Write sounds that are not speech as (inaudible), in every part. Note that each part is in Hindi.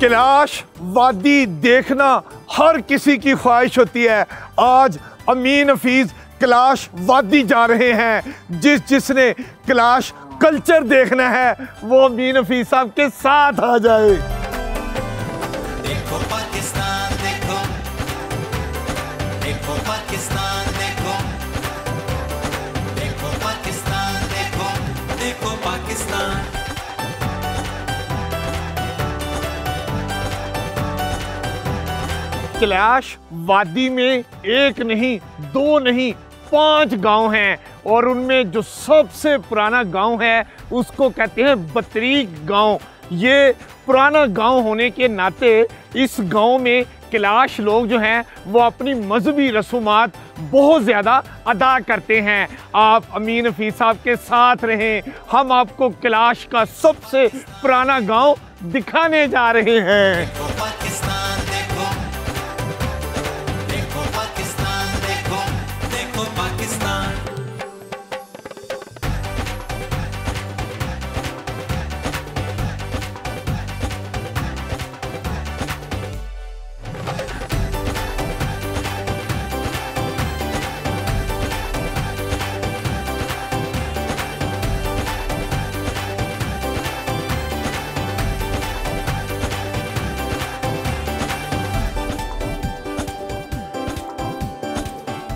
कैलाश, वादी देखना हर किसी की ख्वाहिश होती है। आज अमीन हफीज कैलाश वादी जा रहे हैं। जिस जिसने कैलाश कल्चर देखना है, वो अमीन हफीज साहब के साथ आ जाए। देखो पाकिस्तान, देखो। देखो पाकिस्तान। कैलाश वादी में एक नहीं, दो नहीं, पाँच गाँव हैं और उनमें जो सबसे पुराना गाँव है, उसको कहते हैं बतरीक गाँव। ये पुराना गाँव होने के नाते इस गाँव में कैलाश लोग जो हैं, वो अपनी मजहबी रसूमात बहुत ज़्यादा अदा करते हैं। आप अमीन हफीज साहब के साथ रहें। हम आपको कैलाश का सबसे पुराना गाँव दिखाने जा रहे हैं।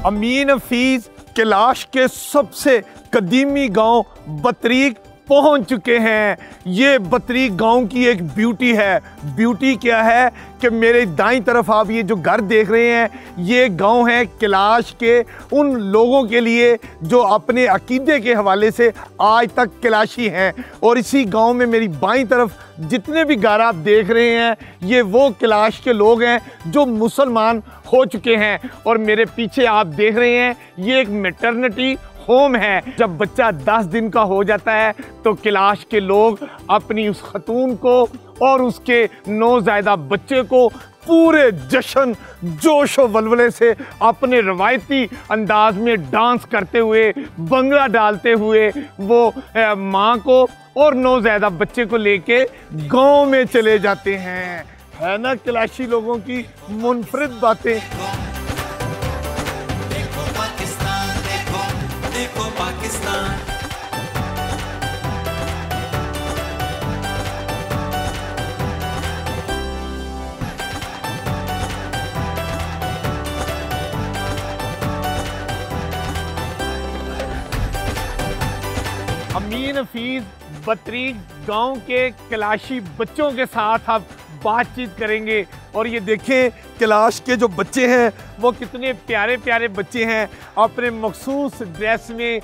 अमीन हफीज कैलाश के सबसे कदीमी गाँव बतरीक पहुँच चुके हैं। ये बतरीक गाँव की एक ब्यूटी है। ब्यूटी क्या है कि मेरे दाई तरफ़ आप ये जो घर देख रहे हैं, ये गाँव है कैलाश के। उन लोगों के लिए जो अपने अकीदे के हवाले से आज तक कैलाशी हैं। और इसी गाँव में मेरी बाई तरफ़ जितने भी घर आप देख रहे हैं, ये वो कैलाश के लोग हैं जो मुसलमान हो चुके हैं। और मेरे पीछे आप देख रहे हैं, ये एक मेटर्निटी होम है। जब बच्चा 10 दिन का हो जाता है तो कैलाश के लोग अपनी उस खतून को और उसके नौजायदा बच्चे को पूरे जश्न, जोश वलवले से अपने रवायती अंदाज में डांस करते हुए, बंगला डालते हुए, वो माँ को और नौजायदा बच्चे को लेके गाँव में चले जाते हैं। है ना कैलाशी लोगों की मुनफरद बातें? अमीन हफीज बतरीक गाँव के कैलाशी बच्चों के साथ आप बातचीत करेंगे। और ये देखें कैलाश के जो बच्चे हैं वो कितने प्यारे प्यारे बच्चे हैं। अपने मखसूस ड्रेस में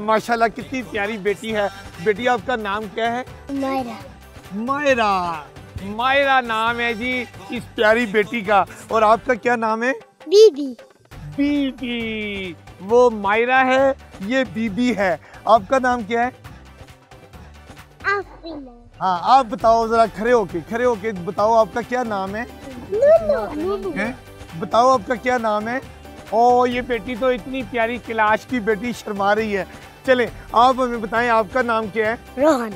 माशाल्लाह कितनी प्यारी बेटी है। बेटी आपका नाम क्या है? मायरा। मायरा। मायरा नाम है जी इस प्यारी बेटी का। और आपका क्या नाम है? बीबी। बीबी। वो मायरा है ये बीबी है। आपका नाम क्या है? हाँ आप बताओ जरा खड़े होके खड़े होके बताओ आपका क्या नाम है? हैं? बताओ आपका क्या नाम है? ओ ये बेटी तो इतनी प्यारी कैलाश की बेटी शर्मा रही है। चले आप हमें बताएँ आपका नाम क्या है? रोहन।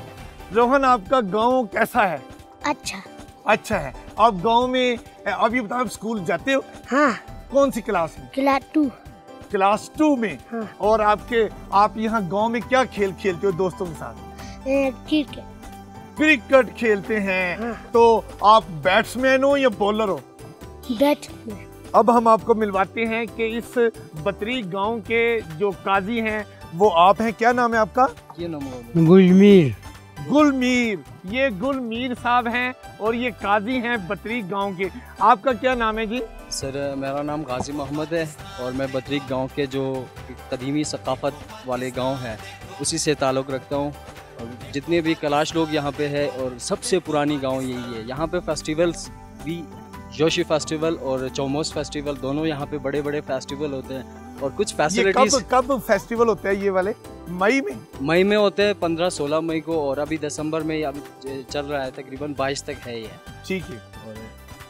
रोहन आपका गाँव कैसा है? अच्छा। अच्छा है। आप गाँव में अब ये बताओ आप स्कूल जाते हो? हाँ। कौन सी क्लास में? Class two. क्लास टू में? हाँ। और आपके आप यहाँ गाँव में क्या खेल खेलते हो दोस्तों के साथ? क्रिकेट क्रिकेट खेलते हैं हाँ। तो आप बैट्समैन हो या बॉलर हो? बैट्समैन। अब हम आपको मिलवाते हैं कि इस बतरी गाँव के जो काजी हैं वो आप हैं। क्या नाम है आपका? गुलमीर। गुलमीर। ये गुलमीर साहब हैं और ये काजी हैं बतरी गाँव के। आपका क्या नाम है जी? सर मेरा नाम गाजी मोहम्मद है और मैं बदरीक गाँव के जो कदीमी सकाफत वाले गाँव हैं उसी से ताल्लुक़ रखता हूँ। और जितने भी कलाश लोग यहाँ पे है और सबसे पुरानी गाँव यही है। यहाँ पे फेस्टिवल्स भी जोशी फेस्टिवल और चौमोस फेस्टिवल दोनों यहाँ पे बड़े बड़े फेस्टिवल होते हैं। और कुछ फैसिलिटीज़ कब कब फेस्टिवल होते हैं ये वाले? मई में? मई में होते हैं पंद्रह सोलह मई को और अभी दिसंबर में चल रहा है तकरीबन बाईस तक है ये। ठीक है। और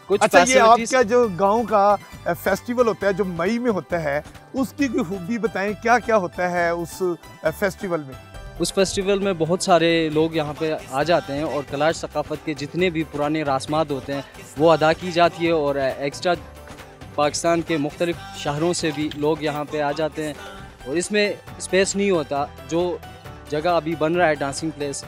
कुछ अच्छा ये आपका जो गाँव का फेस्टिवल होता है जो मई में होता है उसकी खूबी बताएँ क्या क्या होता है उस फेस्टिवल में? उस फेस्टिवल में बहुत सारे लोग यहाँ पे आ जाते हैं और कलाश सकाफ़त के जितने भी पुराने रस्मात होते हैं, वो अदा की जाती है और एक्स्ट्रा पाकिस्तान के मुख्तलिफ़ शहरों से भी लोग यहाँ पे आ जाते हैं। और इसमें स्पेस नहीं होता, जो जगह अभी बन रहा है डांसिंग प्लेस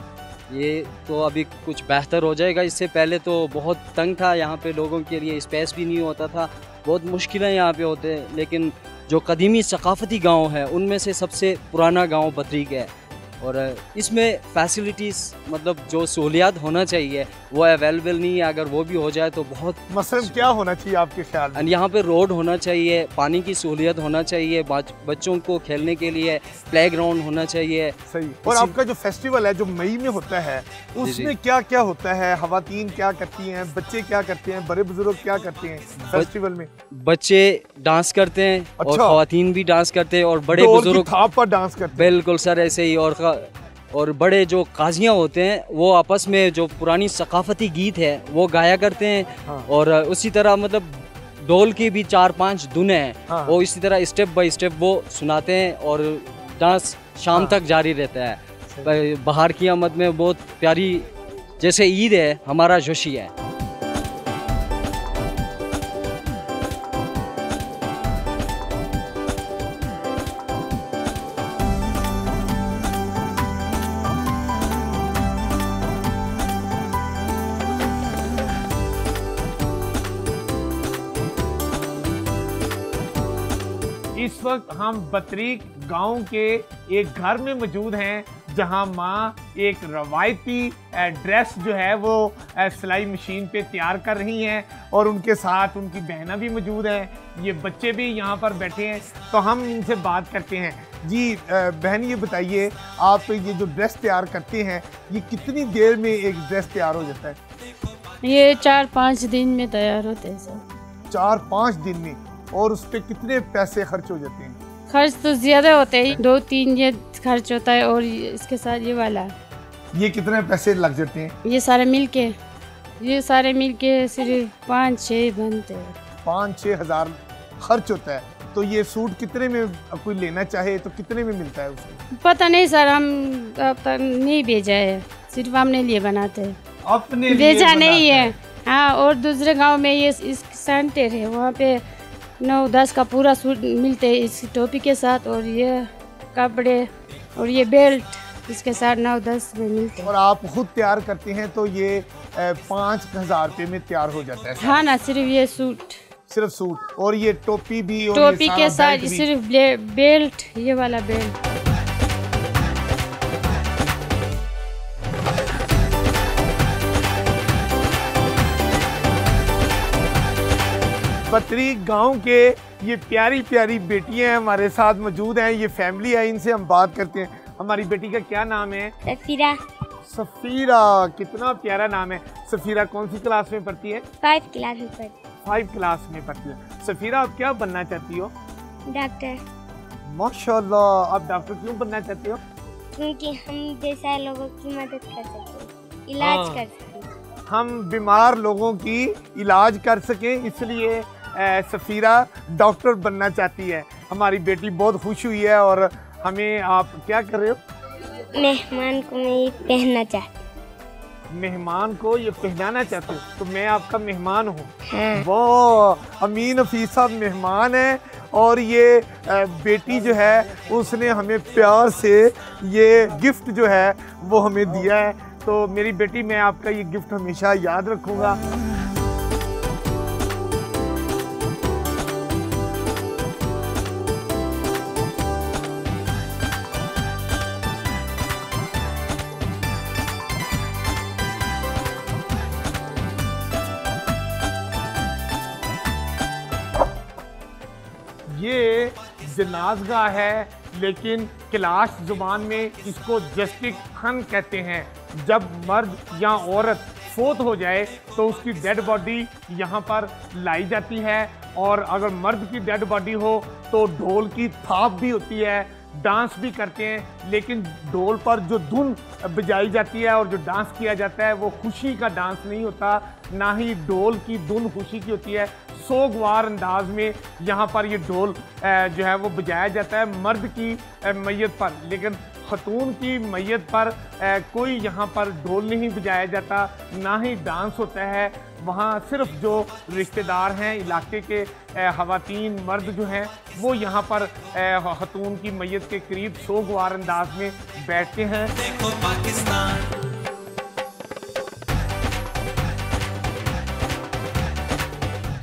ये तो अभी कुछ बेहतर हो जाएगा। इससे पहले तो बहुत तंग था यहाँ पे लोगों के लिए स्पेस भी नहीं होता था। बहुत मुश्किलें यहाँ पे होते हैं, लेकिन जो कदीमी सकाफ़ती गाँव है, उनमें से सबसे पुराना गाँव बदरीक है। और इसमें फैसिलिटीज़ मतलब जो सहूलियात होना चाहिए वो अवेलेबल नहीं है। अगर वो भी हो जाए तो बहुत मसलन क्या होना चाहिए आपके ख्याल में? यहाँ पे रोड होना चाहिए पानी की सहूलियत होना चाहिए बच्चों को खेलने के लिए प्ले ग्राउंड होना चाहिए। सही। और आपका जो फेस्टिवल है जो मई में होता है उसमें क्या क्या होता है? खातन क्या करती हैं? बच्चे क्या करते हैं? बड़े बुज़ुर्ग क्या करते हैं फेस्टिवल में? बच्चे डांस करते हैं और अच्छा। खातन भी डांस करते हैं और बड़े बुज़ुर्ग डांस करते बिल्कुल सर ऐसे ही और का- और बड़े जो काजियाँ होते हैं वो आपस में जो पुरानी सकाफती गीत है वो गाया करते हैं हाँ। और उसी तरह मतलब ढोल की भी चार पाँच धुन हैं हाँ। वो इसी तरह स्टेप बाय स्टेप वो सुनाते हैं और डांस शाम हाँ। तक जारी रहता है बाहर की आमद में बहुत प्यारी जैसे ईद है हमारा जोशी है इस वक्त हम बतरीक गाँव के एक घर में मौजूद हैं जहाँ माँ एक रवायती ड्रेस जो है वो सिलाई मशीन पे तैयार कर रही हैं और उनके साथ उनकी बहना भी मौजूद हैं। ये बच्चे भी यहाँ पर बैठे हैं। तो हम इनसे बात करते हैं। जी बहन ये बताइए आप ये जो ड्रेस तैयार करते हैं ये कितनी देर में एक ड्रेस तैयार हो जाता है? ये चार पाँच दिन में तैयार होते हैं सर। चार पाँच दिन में? और उस पर कितने पैसे खर्च हो जाते हैं? खर्च तो ज़्यादा होते हैं। दो तीन ये खर्च होता है और इसके साथ ये वाला। ये कितने पैसे लग जाते हैं? ये सारे मिल के ये सारे मिल के सिर्फ़ पाँच छः बनते हैं। पाँच छः हज़ार खर्च होता है। तो ये सूट कितने में कोई लेना चाहे तो कितने में मिलता है उसको पता नहीं सर हम अब तक नहीं भेजा है। सिर्फ़ हमने लिए बनाते हैं। अपने भेजा नहीं है। हाँ? और दूसरे गाँव में ये इस सेंटर है वहाँ पे नौ दस का पूरा सूट मिलते हैं इस टोपी के साथ और ये कपड़े और ये बेल्ट इसके साथ नौ दस में मिलते। और आप खुद तैयार करते हैं तो ये पाँच हज़ार रुपये में तैयार हो जाता है हाँ ना सिर्फ़ ये सूट। सिर्फ़ सूट और ये टोपी भी और टोपी के साथ सिर्फ़ बेल्ट ये वाला बेल्ट। बतरी गाँव के ये प्यारी प्यारी बेटियाँ हमारे साथ मौजूद हैं ये फैमिली है इनसे हम बात करते हैं। हमारी बेटी का क्या नाम है? सफीरा। सफीरा कितना प्यारा नाम है। सफीरा कौन सी क्लास में पढ़ती है? फाइव क्लास में पढ़ती फाइव क्लास में पढ़ती है। सफीरा आप क्या बनना चाहती हो? डॉक्टर। माशाल्लाह आप डॉक्टर क्यों बनना चाहते हो? क्योंकि हम जैसा लोगों की मदद कर सकें इलाज हाँ। कर सकें। हम बीमार लोगों की इलाज कर सकें इसलिए सफीरा डॉक्टर बनना चाहती है। हमारी बेटी बहुत खुश हुई है और हमें आप क्या कर रहे हो? मेहमान को मैं ये पहनना चाहती मेहमान को ये पहनाना चाहते हो? तो मैं आपका मेहमान हूँ। हाँ। वो अमीन हफीज साहब मेहमान है और ये बेटी जो है उसने हमें प्यार से ये गिफ्ट जो है वो हमें दिया है। तो मेरी बेटी मैं आपका ये गिफ्ट हमेशा याद रखूँगा। जनाजगा है, लेकिन क्लास ज़ुबान में इसको जस्टिक खन कहते हैं। जब मर्द या औरत फोत हो जाए तो उसकी डेड बॉडी यहाँ पर लाई जाती है, और अगर मर्द की डेड बॉडी हो तो ढोल की थाप भी होती है डांस भी करते हैं, लेकिन ढोल पर जो धुन बजाई जाती है और जो डांस किया जाता है, वो खुशी का डांस नहीं होता, ना ही ढोल की धुन खुशी की होती है। सोगवार अंदाज में यहाँ पर ये ढोल जो है वो बजाया जाता है मर्द की मैय पर। लेकिन खतून की मैयत पर कोई यहाँ पर ढोल नहीं बजाया जाता, ना ही डांस होता है। वहाँ सिर्फ़ जो रिश्तेदार हैं, इलाके के ख़वातीन मर्द जो हैं, वो यहाँ पर खतून की मैयत के करीब सोगवार अंदाज में बैठते हैं। देखो पाकिस्तान।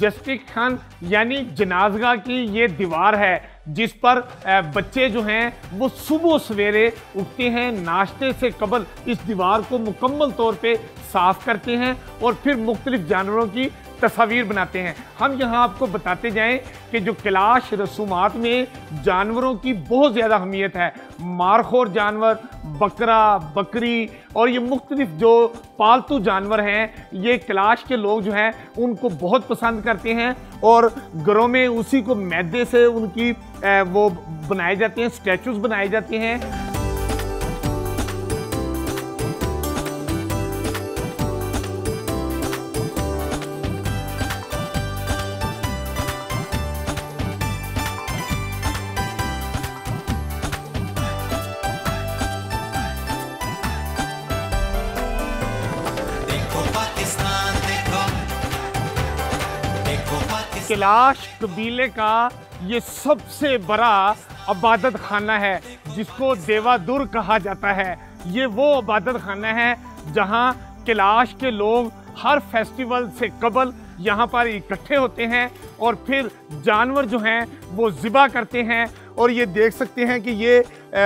जस्टिक खान, यानी जनाजगा की ये दीवार है, जिस पर बच्चे जो हैं, वो सुबह सवेरे उठते हैं, नाश्ते से कबल इस दीवार को मुकम्मल तौर पे साफ़ करते हैं और फिर मुख्तलिफ़ जानवरों की तस्वीर बनाते हैं। हम यहाँ आपको बताते जाएँ कि जो कैलाश रसूमात में जानवरों की बहुत ज़्यादा अहमियत है। मारखोर जानवर, बकरा, बकरी और ये मुख्तलिफ़ जो पालतू जानवर हैं, ये कैलाश के लोग जो हैं, उनको बहुत पसंद करते हैं और घरों में उसी को मैदे से उनकी वो बनाए जाते हैं स्टैचूज बनाए जाते हैं। कैलाश कबीले का ये सबसे बड़ा इबादत खाना है, जिसको देवादुर कहा जाता है। ये वो इबादत खाना है, जहाँ कैलाश के लोग हर फेस्टिवल से कबल यहाँ पर इकट्ठे होते हैं और फिर जानवर जो हैं, वो ज़िबा करते हैं। और ये देख सकते हैं कि ये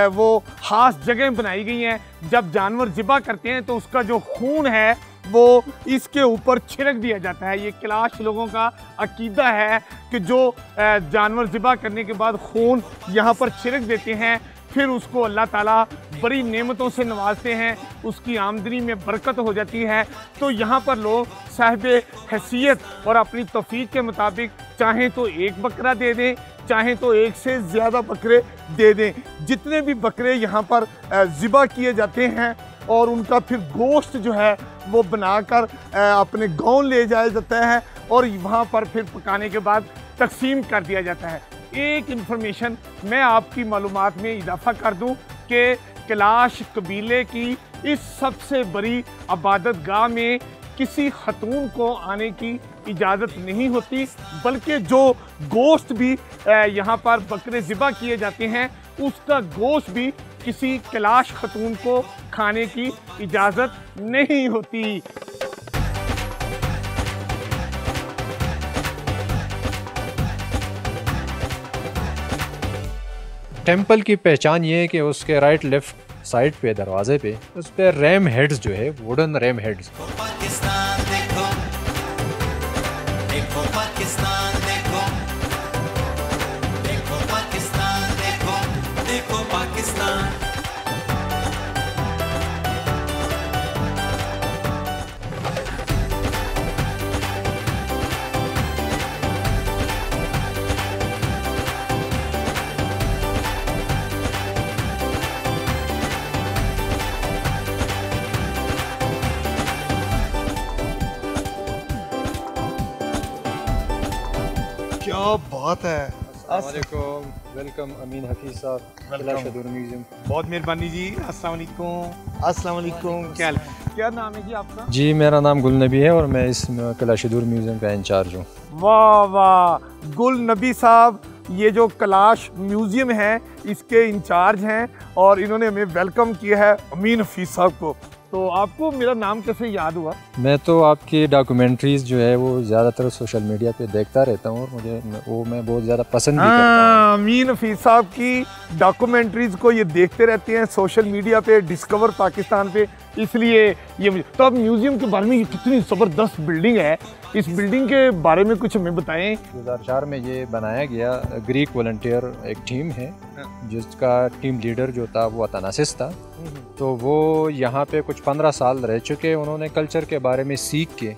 वो खास जगह बनाई गई हैं। जब जानवर ज़िबा करते हैं तो उसका जो खून है वो इसके ऊपर छिड़क दिया जाता है। ये क्लाश लोगों का अकीदा है कि जो जानवर ज़िबा करने के बाद खून यहाँ पर छिड़क देते हैं, फिर उसको अल्लाह ताला बड़ी नेमतों से नवाजते हैं, उसकी आमदनी में बरकत हो जाती है। तो यहाँ पर लोग साहब हैसियत और अपनी तोफ़ीक के मुताबिक चाहें तो एक बकरा दे दें, चाहें तो एक से ज़्यादा बकरे दे दें। जितने भी बकरे यहाँ पर ज़िबा किए जाते हैं और उनका फिर गोश्त जो है वो बनाकर अपने गाँव ले जाया जाता है और वहाँ पर फिर पकाने के बाद तकसीम कर दिया जाता है। एक इन्फॉर्मेशन मैं आपकी मालूम में इजाफा कर दूँ कि कैलाश कबीले की इस सबसे बड़ी आबादत गाह में किसी खतून को आने की इजाज़त नहीं होती, बल्कि जो गोश्त भी यहाँ पर बकरे ज़िबा किए जाते हैं, उसका गोश्त भी किसी कैलाश खतून को खाने की इजाज़त नहीं होती। टेंपल की पहचान ये है कि उसके राइट लेफ़्ट साइड पे, दरवाजे पे, उस पर रैम हेड्स जो है वुडन रैम हेड्स बात है। वेलकम। अमीन हफीज साहब म्यूज़ियम बहुत मेहरबानी जी। अस्सलाम वालेकुम। अस्सलाम क्या क्या नाम है जी आपका? जी मेरा नाम गुल नबी है और मैं इस कैलाशदूर म्यूज़ियम का इंचार्ज हूँ। वाह वाह। गुल नबी साहब ये जो कलाश म्यूज़ियम है इसके इंचार्ज हैं और इन्होंने हमें वेलकम किया है अमीन हफीज साहब को। तो आपको मेरा नाम कैसे याद हुआ? मैं तो आपकी डॉक्यूमेंट्रीज जो है वो ज़्यादातर सोशल मीडिया पे देखता रहता हूँ और मुझे वो मैं बहुत ज़्यादा पसंद भी करता हूँ। हाँ, अमीन हफीज साहब की डॉक्यूमेंट्रीज को ये देखते रहते हैं सोशल मीडिया पे डिस्कवर पाकिस्तान पे इसलिए ये तो अब म्यूज़ियम के बारे में ये कितनी ज़बरदस्त बिल्डिंग है इस बिल्डिंग के बारे में कुछ हमें बताएँ। 2004 में ये बनाया गया ग्रीक वॉल्टियर एक टीम है जिसका टीम लीडर जो था वो अतानासिस था। तो वो यहाँ पे कुछ पंद्रह साल रह चुके, उन्होंने कल्चर के बारे में सीख के,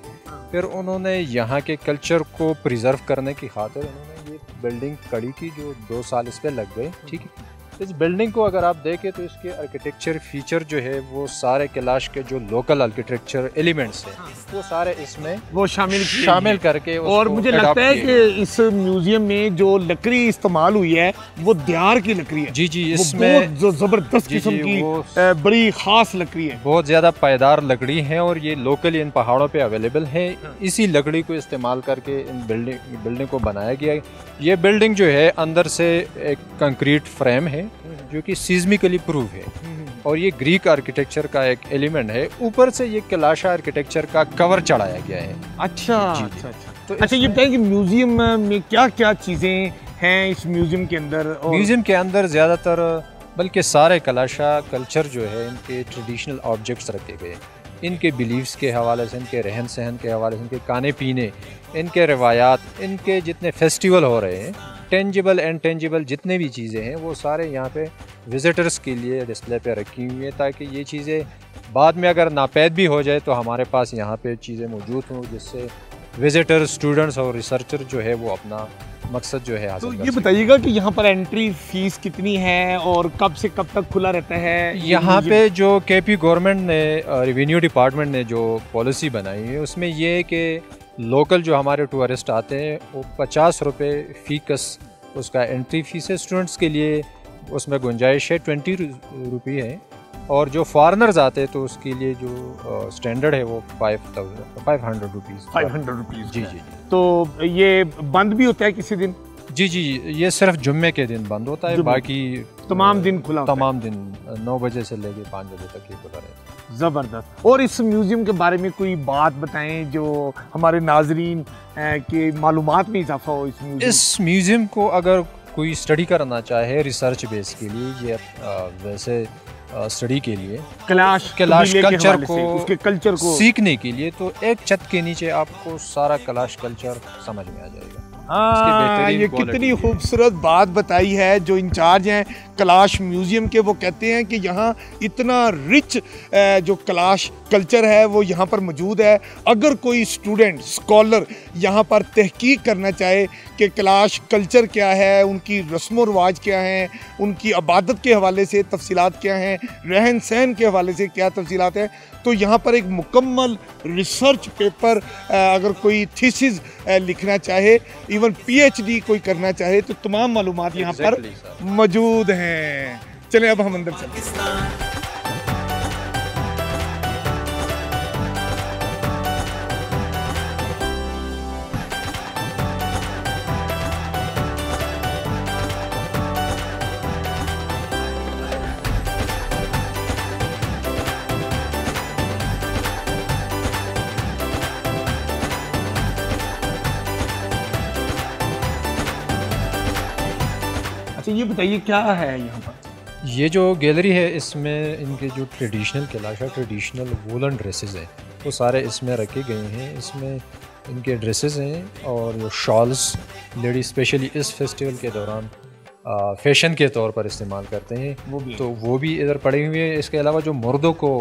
फिर उन्होंने यहाँ के कल्चर को प्रिजर्व करने की खातिर उन्होंने ये बिल्डिंग कड़ी की जो दो साल इस पर लग गए, ठीक है? इस बिल्डिंग को अगर आप देखें तो इसके आर्किटेक्चर फीचर जो है वो सारे कैलाश के जो लोकल आर्किटेक्चर एलिमेंट्स हैं वो सारे इसमें वो शामिल शामिल करके और मुझे लगता है कि इस म्यूज़ियम में जो लकड़ी इस्तेमाल हुई है वो दियार की लकड़ी है। जी जी इसमें ज- ज़बरदस्त किस्म की बड़ी खास लकड़ी है। बहुत ज़्यादा पायदार लकड़ी है और ये लोकली इन पहाड़ों पर अवेलेबल है। हाँ। इसी लकड़ी को इस्तेमाल करके इन बिल्डिंग बिल्डिंग को बनाया गया है। ये बिल्डिंग जो है अंदर से एक कंक्रीट फ्रेम है। जो कि सीजमिकली प्रूव है। और ये ग्रीक आर्किटेक्चर का एक एलिमेंट है। ऊपर से ये कैलाशा आर्किटेक्चर का कवर चढ़ाया गया है। अच्छा अच्छा अच्छा। तो अच्छा ये बताएँ कि म्यूज़ियम में क्या क्या चीज़ें हैं इस म्यूज़ियम के अंदर और म्यूज़ियम के अंदर ज़्यादातर बल्कि सारे कलाशा कल्चर जो है इनके ट्रेडिशनल ऑब्जेक्ट्स रखे गए इनके बिलीव्स के हवाले से इनके रहन सहन के हवाले से इनके खाने पीने इनके रवायात इनके जितने फेस्टिवल हो रहे हैं टेंजिबल एंड टेंजिबल जितने भी चीज़ें हैं वो सारे यहाँ पे विजिटर्स के लिए डिस्प्ले पे रखी हुई हैं ताकि ये चीज़ें बाद में अगर नापैद भी हो जाए तो हमारे पास यहाँ पे चीज़ें मौजूद हों जिससे विज़िटर्स स्टूडेंट्स और रिसर्चर जो है वो अपना मकसद जो है तो ये बताइएगा कि यहाँ पर एंट्री फ़ीस कितनी है और कब से कब तक खुला रहता है यहाँ? पे जो के पी गवर्नमेंट ने रेवेन्यू डिपार्टमेंट ने जो पॉलिसी बनाई है उसमें ये है कि लोकल जो हमारे टूरिस्ट आते हैं वो पचास रुपये फीकस उसका एंट्री फ़ीस है। स्टूडेंट्स के लिए उसमें गुंजाइश है ट्वेंटी रुपये है। और जो फॉरनर्स आते हैं तो उसके लिए जो स्टैंडर्ड है वो five thousand five hundred rupees five hundred rupees जी जी। तो ये बंद भी होता है किसी दिन? जी जी ये सिर्फ़ जुम्मे के दिन बंद होता है बाकी तमाम दिन खुला तमाम दिन नौ बजे से लेके पाँच बजे तक ये खुला रहता है। ज़बरदस्त। और इस म्यूज़ियम के बारे में कोई बात बताएँ जो हमारे नाजरीन के मालूम में इजाफा हो इस म्यूज़ियम इस म्यूज़ियम को अगर कोई स्टडी करना चाहे रिसर्च बेस के लिए ये वैसे स्टडी के लिए कैलाश कैलाश कल्चर को उसके कल्चर को। सीखने के लिए तो एक छत के नीचे आपको सारा कलाश कल्चर समझ में आ जाएगा। हाँ ये कितनी खूबसूरत बात बताई है जो इंचार्ज हैं। कैलाश म्यूज़ियम के वो कहते हैं कि यहाँ इतना रिच जो कलाश कल्चर है वो यहाँ पर मौजूद है अगर कोई स्टूडेंट स्कॉलर यहाँ पर तहकीक करना चाहे कि कलाश कल्चर क्या है उनकी रस्म रवाज क्या हैं उनकी अबादत के हवाले से तफसीलात क्या हैं रहन सहन के हवाले से क्या तफसीलात हैं तो यहाँ पर एक मुकम्मल रिसर्च पेपर अगर कोई थीसिस लिखना चाहे इवन पीएचडी कोई करना चाहे तो तमाम मालूम यहाँ पर Exactly, sir. मौजूद हैं चलें अब हम अंदर चलते हैं ये क्या है यहाँ पर? ये जो गैलरी है इसमें इनके जो traditional Kalasha traditional woollen dresses हैं वो सारे इसमें रखे गए हैं। इसमें इनके ड्रेसेस हैं और जो शॉल्स लेडी स्पेशली इस फेस्टिवल के दौरान फ़ैशन के तौर पर इस्तेमाल करते हैं। वो भी तो वो भी इधर पड़े हुए हैं। इसके अलावा जो मर्दों को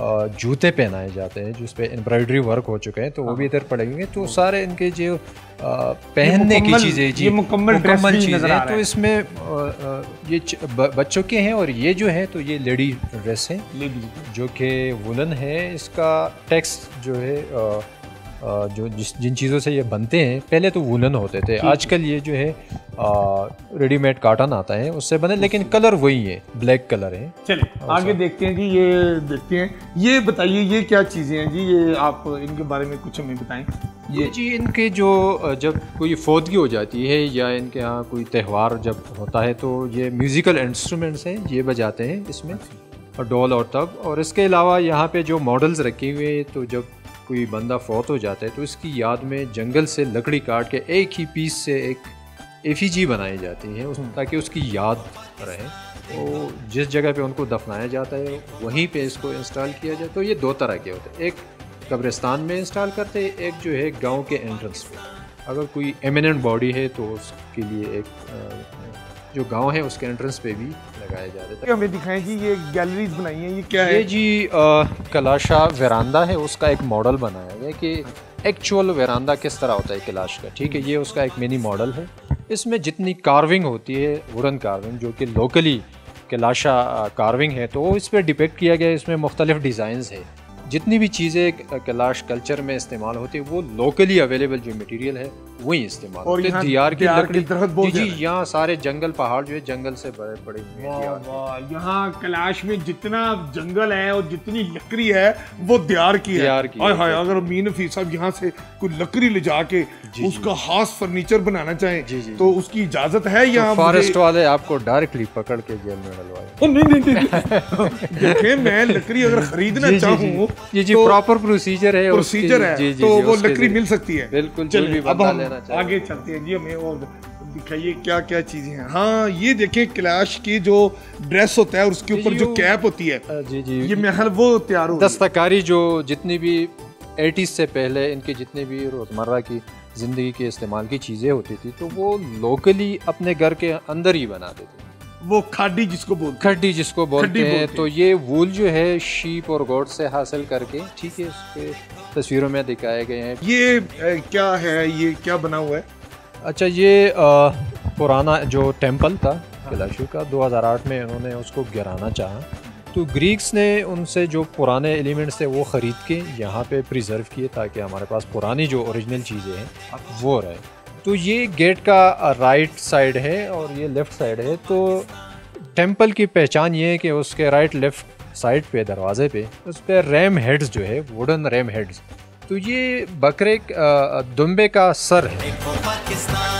जूते पहनाए जाते हैं जिस पे एम्ब्रॉयडरी वर्क हो चुके हैं तो वो भी इधर पड़ेंगे हैं। तो सारे इनके जो पहनने की चीज़ें जी ये मुकम्मल ड्रेस चीज़ें हैं। तो इसमें ये बच्चों के हैं और ये जो है तो ये लेडी ड्रेस है जो कि वुलन है। इसका टैक्स जो है जो जिस जिन चीज़ों से ये बनते हैं पहले तो वुलन होते थे। आजकल ये जो है रेडीमेड काटन आता है उससे बने लेकिन कलर वही है ब्लैक कलर है। चले आगे देखते हैं जी ये देखते हैं। ये बताइए ये क्या चीज़ें हैं जी? ये आप इनके बारे में कुछ हमें बताएँ। ये जी इनके जो जब कोई फौदगी हो जाती है या इनके यहाँ कोई त्यौहार जब होता है तो ये म्यूज़िकल इंस्ट्रूमेंट्स हैं ये बजाते हैं इसमें और डोल और तब। और इसके अलावा यहाँ पे जो मॉडल्स रखे हुए हैं तो जब कोई बंदा फौत हो जाता है तो इसकी याद में जंगल से लकड़ी काट के एक ही पीस से एक एफीजी बनाई जाती है उस ताकि उसकी याद रहे। तो जिस जगह पे उनको दफनाया जाता है वहीं पे इसको इंस्टॉल किया जाए। तो ये दो तरह के होते हैं। एक कब्रिस्तान में इंस्टॉल करते हैं एक जो है गाँव के एंट्रेंस पे। अगर कोई एमिनेंट बॉडी है तो उसके लिए एक जो गाँव है उसके एंट्रेंस पे भी लगाया जा रहे थे। हमें दिखाएँ जी ये गैलरीज बनाई हैं ये क्या ये है? जी अ, कलाशा वेरांदा है उसका एक मॉडल बनाया गया कि एक्चुअल वेरांदा किस तरह होता है कैलाश का ठीक है? ये उसका एक मिनी मॉडल है। इसमें जितनी कार्विंग होती है वुडन कार्विंग जो कि लोकली कैलाशा कार्विंग है तो इस पर डिपेक्ट किया गया है इसमें मुख्तलिफ़ डिज़ाइंस है। जितनी भी चीज़ें कैलाश कल्चर में इस्तेमाल होती है वो लोकली अवेलेबल जो मटेरियल है वही इस्तेमाल और हैं। यहाँ दियार की लकड़ी दरख्त बहुत जी जी यहाँ सारे जंगल पहाड़ जो है जंगल से बड़े बड़े हैं। यहाँ कैलाश में जितना जंगल है और जितनी लकड़ी है वो दियार की है। दियार की हाय है। हाय अगर मीन फ़ी साहब यहाँ से कोई लकड़ी ले जाके उसका खास फर्नीचर बनाना चाहें तो उसकी इजाज़त है तो यहाँ फॉरेस्ट वाले आपको डायरेक्टली पकड़ के जेल में डलवाए नहीं नहीं नहीं देखिए मैं लकड़ी अगर (laughs) खरीदना चाहूँ जी। जी तो प्रॉपर प्रोसीजर है प्रोसीजर है तो वो लकड़ी मिल सकती है। बिल्कुल अब हम आगे चलते हैं। जी हमें और दिखाइए क्या क्या चीज़ें हैं। हाँ ये देखें क्लैश की जो ड्रेस होता है और उसके ऊपर जो कैप होती है जी जी। ये महल वो तैयार हो दस्तकारी जो जितनी भी एटीज़ से पहले इनके जितने भी रोज़मर्रा की ज़िंदगी के इस्तेमाल की चीज़ें होती थी तो वो लोकली अपने घर के अंदर ही बनाते थे। वो खाडी जिसको बोलते खड्डी जिसको बोलते हैं। तो ये वूल जो है शीप और गोट से हासिल करके ठीक है उसके तस्वीरों में दिखाए गए हैं। ये क्या है? ये क्या बना हुआ है? अच्छा ये अ, पुराना जो टेंपल था कैलाशू का 2008 में उन्होंने उसको गिराना चाहा। तो ग्रीक्स ने उनसे जो पुराने एलिमेंट्स थे वो ख़रीद के यहाँ पे प्रिजर्व किए ताकि हमारे पास पुरानी जो ओरिजिनल चीज़ें हैं वो रहे। तो ये गेट का राइट साइड है और ये लेफ़्ट साइड है तो टेंपल की पहचान ये है कि उसके राइट लेफ़्ट साइड पे, दरवाजे पे, उस पर रैम हेड्स जो है, वुडन रैम हेड्स। तो ये बकरे दुम्बे का सर है।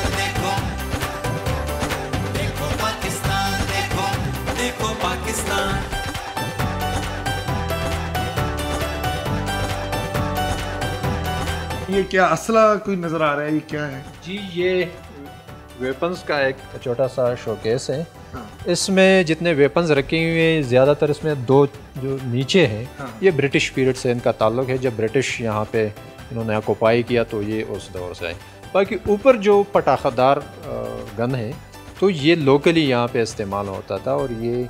ये क्या असला कोई नज़र आ रहा है? ये क्या है? जी ये वेपन्स का एक छोटा सा शोकेस है। हाँ। इसमें जितने वेपन्स रखे हुए हैं ज़्यादातर इसमें दो जो नीचे हैं हाँ। ये ब्रिटिश पीरियड से इनका ताल्लुक है। जब ब्रिटिश यहाँ पे इन्होंने ऑक्यूपाई किया तो ये उस दौर से आए। बाकी ऊपर जो पटाखादार गन है तो ये लोकली यहाँ पे इस्तेमाल होता था और ये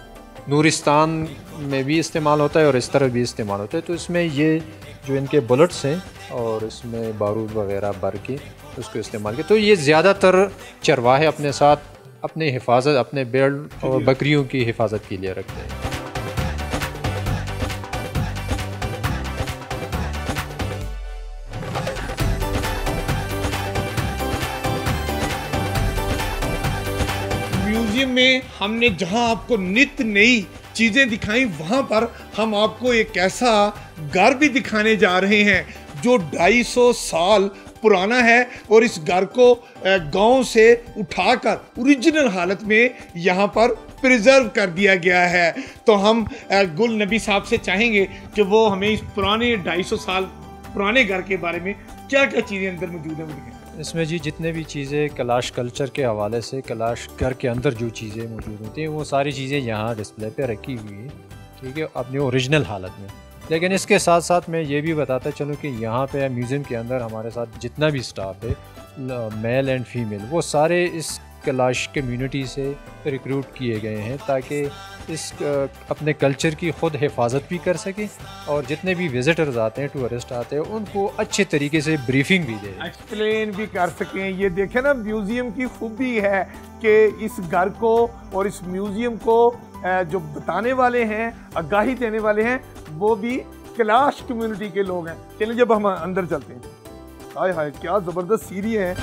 नूरिस्तान में भी इस्तेमाल होता है और इस तरह भी इस्तेमाल होता है। तो इसमें ये जो इनके बुलेट्स हैं और इसमें बारूद वगैरह भर के उसको इस्तेमाल किया। तो ये ज़्यादातर चरवाहे अपने साथ अपने हिफाजत अपने बेल्ट और बकरियों की हिफाजत के लिए रखते हैं। में हमने जहाँ आपको नित नई चीज़ें दिखाई, वहाँ पर हम आपको एक ऐसा घर भी दिखाने जा रहे हैं, जो 250 साल पुराना है और इस घर को गाँव से उठाकर ओरिजिनल हालत में यहाँ पर प्रिजर्व कर दिया गया है। तो हम गुल नबी साहब से चाहेंगे कि वो हमें इस पुराने 250 साल, पुराने घर के बारे में क्या क्या चीज़ें अंदर मौजूद हैं वो इसमें जी जितने भी चीज़ें कलाश कल्चर के हवाले से, कलाश घर के अंदर जो चीज़ें मौजूद होती हैं, वो सारी चीज़ें यहाँ डिस्प्ले पे रखी हुई हैं, ठीक है, अपनी ओरिजिनल हालत में। लेकिन इसके साथ साथ मैं ये भी बताता चलूँ कि यहाँ पे, म्यूज़ियम के अंदर हमारे साथ जितना भी स्टाफ है मेल एंड फीमेल, वो सारे इस कैलाश कम्यूनिटी से रिक्रूट किए गए हैं, ताकि इस अपने कल्चर की ख़ुद हिफाजत भी कर सकें और जितने भी विज़िटर्स आते हैं टूरिस्ट आते हैं, उनको अच्छे तरीके से ब्रीफिंग भी दें। एक्सप्लेन भी कर सकें। ये देखें ना म्यूज़ियम की खूबी है कि इस घर को और इस म्यूज़ियम को जो बताने वाले हैं, आगाही देने वाले हैं, वो भी कैलाश कम्युनिटी के लोग हैं। चलिए जब हम अंदर चलते हैं। हाय हाय, क्या ज़बरदस्त सीढ़ी है।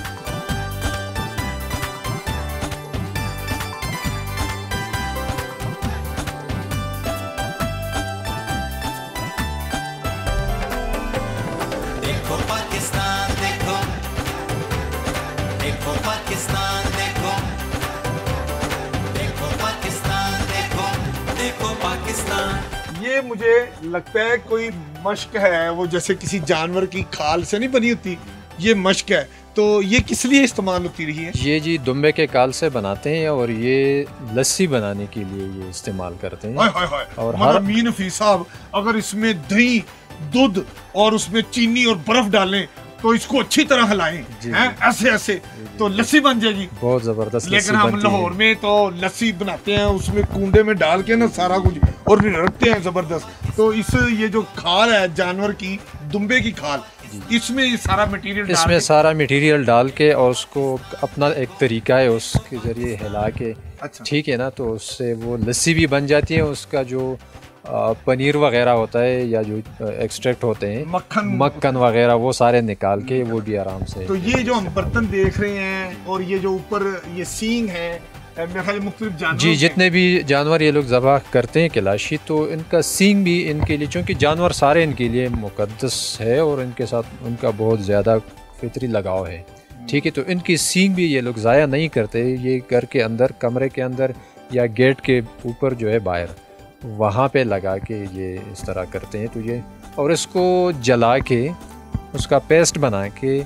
लगता है कोई मश्क है वो जैसे किसी जानवर की खाल से नहीं बनी होती ये मश्क है। तो ये किस लिए इस्तेमाल होती रही है? ये जी दुम्बे के काल से बनाते हैं और ये लस्सी बनाने के लिए ये इस्तेमाल करते हाय हैं हाय हाय और मगर हर- मीन फ़ी साहब अगर इसमें दही दूध और उसमें चीनी और बर्फ़ डालें तो इसको अच्छी तरह हिलाएँ हैं? ऐसे ऐसे। तो लस्सी बन जाएगी। बहुत ज़बरदस्त लेकिन हम लाहौर में तो लस्सी बनाते हैं उसमें कुंडे में डाल के ना सारा कुछ और फिर रखते हैं ज़बरदस्त। तो इस ये जो खाल है जानवर की दुम्बे की खाल इसमें ये सारा मटेरियल इसमें सारा मटेरियल डाल के और उसको अपना एक तरीका है उसके ज़रिए हिला के। अच्छा। ठीक है ना तो उससे वो लस्सी भी बन जाती है उसका जो पनीर वगैरह होता है या जो एक्सट्रैक्ट होते हैं मक्खन। मक्खन वगैरह वो सारे निकाल के वो भी आराम से। तो ये जो हम बर्तन देख रहे हैं और ये जो ऊपर ये सींग है जी जितने भी जानवर ये लोग ज़बह करते हैं किलाशी तो इनका सींग भी इनके लिए चूँकि जानवर सारे इनके लिए मुकदस है और इनके साथ उनका बहुत ज़्यादा फितरी लगाव है। ठीक है तो इनकी सींग भी ये लोग ज़ाया नहीं करते ये घर के अंदर कमरे के अंदर या गेट के ऊपर जो है बाहर। वहाँ पे लगा के ये इस तरह करते हैं तो ये, और इसको जला के, उसका पेस्ट बना के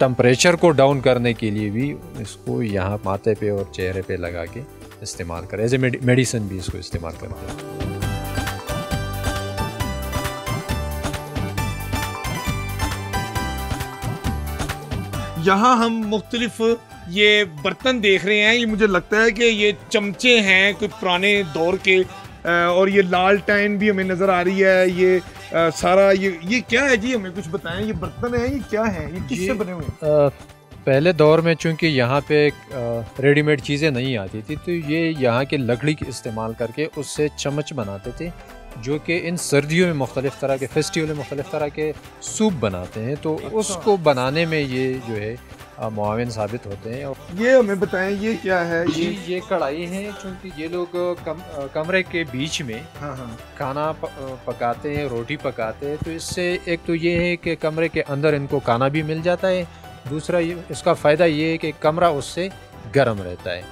टम्परेचर को डाउन करने के लिए भी इसको यहाँ माथे पे और चेहरे पे लगा के इस्तेमाल करें। एज ए मेडिसिन भी इसको इस्तेमाल करते हैं। यहाँ हम मुख्तलिफ़ ये बर्तन देख रहे हैं। ये मुझे लगता है कि ये चमचे हैं कोई पुराने दौर के और ये लाल टाइन भी हमें नज़र आ रही है। ये सारा ये ये क्या है जी? हमें कुछ बताएँ। ये बर्तन है ये क्या है? ये किससे बने हुए हैं? पहले दौर में चूँकि यहाँ पे रेडीमेड चीज़ें नहीं आती थी तो ये यहाँ के लकड़ी के इस्तेमाल करके उससे चम्मच बनाते थे। जो कि इन सर्दियों में मुख्तलिफ़ तरह के फेस्टिवल में मुख्तलिफ़ तरह के सूप बनाते हैं तो अच्छा। उसको बनाने में ये जो है मुआविन साबित होते हैं और ये हमें बताएँ ये क्या है ये ये ये कढ़ाई है चूँकि ये लोग कम, कमरे के बीच में हाँ हाँ खाना प, पकाते हैं रोटी पकाते हैं तो इससे एक तो ये है कि कमरे के अंदर इनको खाना भी मिल जाता है दूसरा ये इसका फ़ायदा ये है कि कमरा उससे गर्म रहता है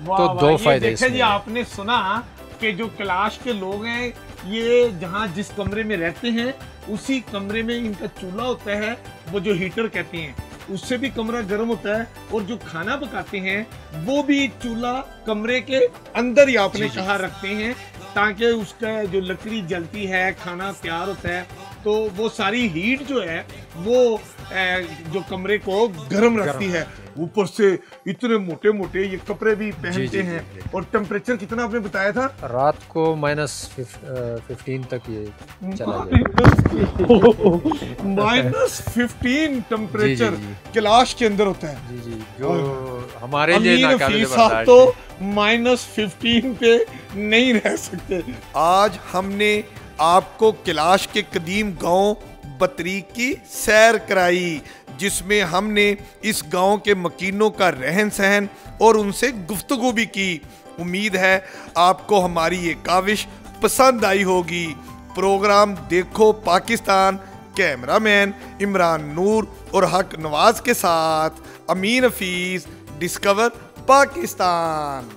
तो दो फ़ायदे। आपने सुना कि जो कैलाश के लोग हैं ये जहाँ जिस कमरे में रहते हैं उसी कमरे में इनका चूल्हा होता है वो जो हीटर कहते हैं। उससे भी कमरा गर्म होता है और जो खाना पकाते हैं वो भी चूल्हा कमरे के अंदर ही आपने कहा रखते हैं ताकि उसका जो लकड़ी जलती है खाना तैयार होता है तो वो सारी हीट जो है वो जो कमरे को गर्म रखती है। ऊपर से इतने मोटे मोटे ये कपड़े भी पहनते जी, हैं। जी, और टेम्परेचर कितना आपने बताया था? रात को माइनस फिफ्टीन तक ये चला माइनस फिफ्टीन टेम्परेचर जी, जी। कैलाश के अंदर होता है। जी जी जो हमारे लिए तो माइनस फिफ्टीन पे नहीं रह सकते। आज हमने आपको कैलाश के कदीम गाँव बतरीक की सैर कराई, जिसमें हमने इस गाँव के मकीनों का रहन सहन और उनसे गुफ्तगू भी की। उम्मीद है आपको हमारी ये काविश पसंद आई होगी। प्रोग्राम देखो पाकिस्तान, कैमरामैन इमरान नूर और हक नवाज़ के साथ, अमीन हफीज डिस्कवर पाकिस्तान।